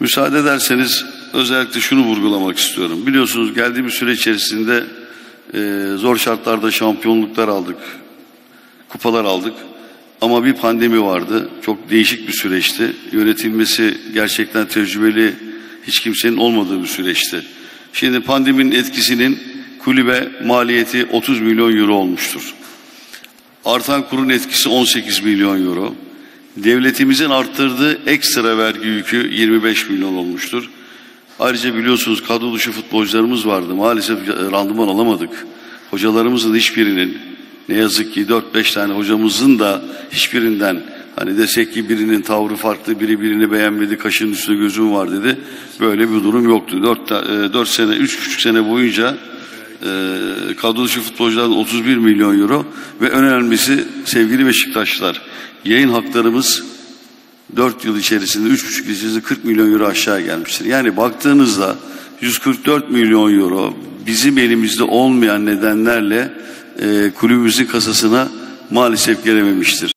Müsaade ederseniz özellikle şunu vurgulamak istiyorum. Biliyorsunuz geldiğimiz süre içerisinde e, zor şartlarda şampiyonluklar aldık, kupalar aldık. Ama bir pandemi vardı. Çok değişik bir süreçti. Yönetilmesi gerçekten tecrübeli hiç kimsenin olmadığı bir süreçti. Şimdi pandeminin etkisinin kulübe maliyeti 30 milyon euro olmuştur. Artan kurun etkisi 18 milyon euro. Devletimizin arttırdığı ekstra vergi yükü 25 milyon olmuştur. Ayrıca biliyorsunuz kadro dışı futbolcularımız vardı. Maalesef randıman alamadık. Hocalarımızın hiçbirinin ne yazık ki 4-5 tane hocamızın da hiçbirinden hani desek ki birinin tavrı farklı, biri birini beğenmedi, kaşın üstünde gözüm var dedi. Böyle bir durum yoktu. 4, 4 sene, 3,5 sene boyunca e, kadro dışı futbolculardan 31 milyon euro ve en önemlisi sevgili Beşiktaşlar yayın haklarımız 4 yıl içerisinde 3,5 yıl içerisinde 40 milyon euro aşağı gelmiştir. Yani baktığınızda 144 milyon euro bizim elimizde olmayan nedenlerle e, kulübümüzün kasasına maalesef gelememiştir.